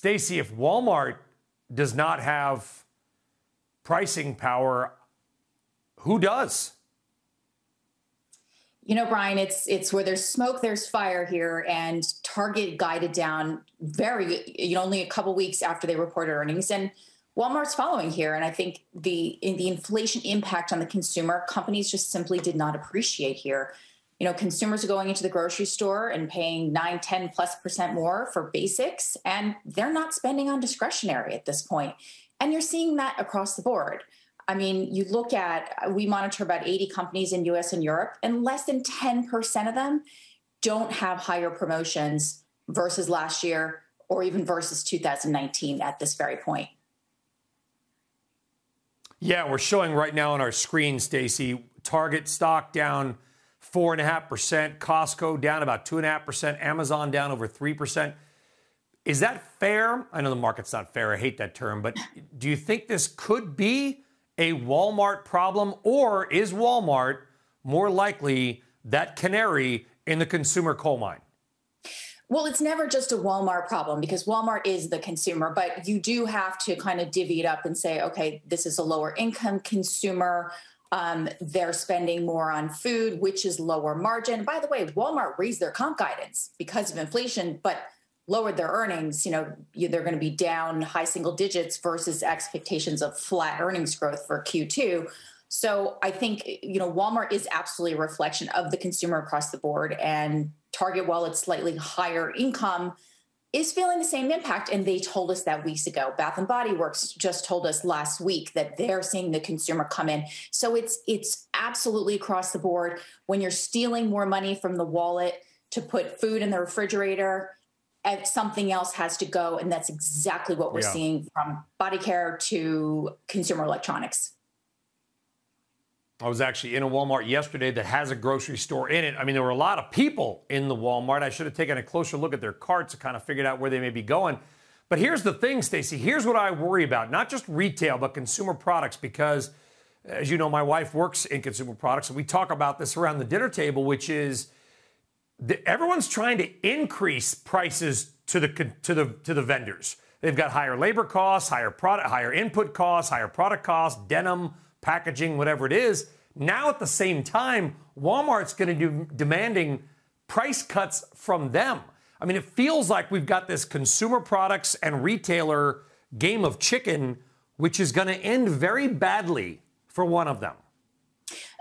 Stacey, if Walmart does not have pricing power, who does? You know, Brian, it's it's where there's smoke, there's fire here, and Target guided down very you know only a couple weeks after they reported earnings, and Walmart's following here. And I think the in the inflation impact on the consumer, companies just simply did not appreciate here. You know, consumers are going into the grocery store and paying 9, 10 plus percent more for basics, and they're not spending on discretionary at this point. And you're seeing that across the board. I mean, you look at, we monitor about 80 companies in US and Europe, and less than 10% of them don't have higher promotions versus last year or even versus 2019 at this very point. Yeah, we're showing right now on our screen, Stacey, Target stock down 4.5%, Costco down about 2.5%, Amazon down over 3%. Is that fair? I know the market's not fair. I hate that term, but do you think this could be a Walmart problem, or is Walmart more likely that canary in the consumer coal mine? Well, it's never just a Walmart problem because Walmart is the consumer, but you do have to kind of divvy it up and say, okay, this is a lower income consumer. Um, they're spending more on food, which is lower margin. By the way, Walmart raised their comp guidance because of inflation, but lowered their earnings, you know, they're going to be down high single digits versus expectations of flat earnings growth for Q2. So I think, you know, Walmart is absolutely a reflection of the consumer across the board. And Target, while it's slightly higher income, is feeling the same impact. And they told us that weeks ago. Bath and Body Works just told us last week that they're seeing the consumer come in. So it's it's absolutely across the board. When you're stealing more money from the wallet to put food in the refrigerator, and something else has to go. And that's exactly what we're yeah. seeing from body care to consumer electronics. I was actually in a Walmart yesterday that has a grocery store in it. I mean, there were a lot of people in the Walmart. I should have taken a closer look at their carts to kind of figured out where they may be going. But here's the thing, Stacey. Here's what I worry about not just retail, but consumer products, because as you know, my wife works in consumer products, and we talk about this around the dinner table, which is everyone's trying to increase prices to the to the to the vendors. They've got higher labor costs, higher product, higher input costs, higher product costs, denim, packaging, whatever it is. Now at the same time, Walmart's going to be demanding price cuts from them. I mean, it feels like we've got this consumer products and retailer game of chicken, which is going to end very badly for one of them.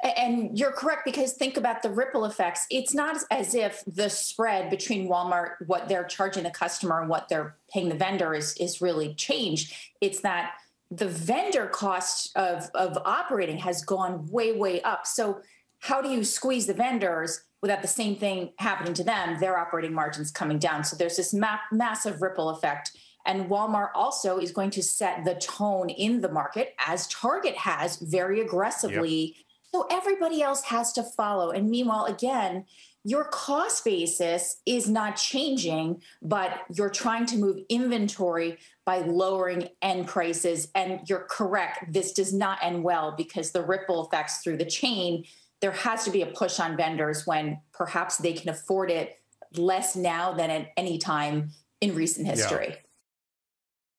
And you're correct because think about the ripple effects. It's not as if the spread between Walmart, what they're charging the customer, and what they're paying the vendor is, is really changed. It's that the vendor cost of, of operating has gone way, way up. So, how do you squeeze the vendors without the same thing happening to them? Their operating margins coming down. So, there's this ma- massive ripple effect. And Walmart also is going to set the tone in the market, as Target has very aggressively. Yep so everybody else has to follow. And meanwhile, again, your cost basis is not changing, but you're trying to move inventory by lowering end prices. And you're correct, this does not end well because the ripple effects through the chain, there has to be a push on vendors when perhaps they can afford it less now than at any time in recent history. Yeah.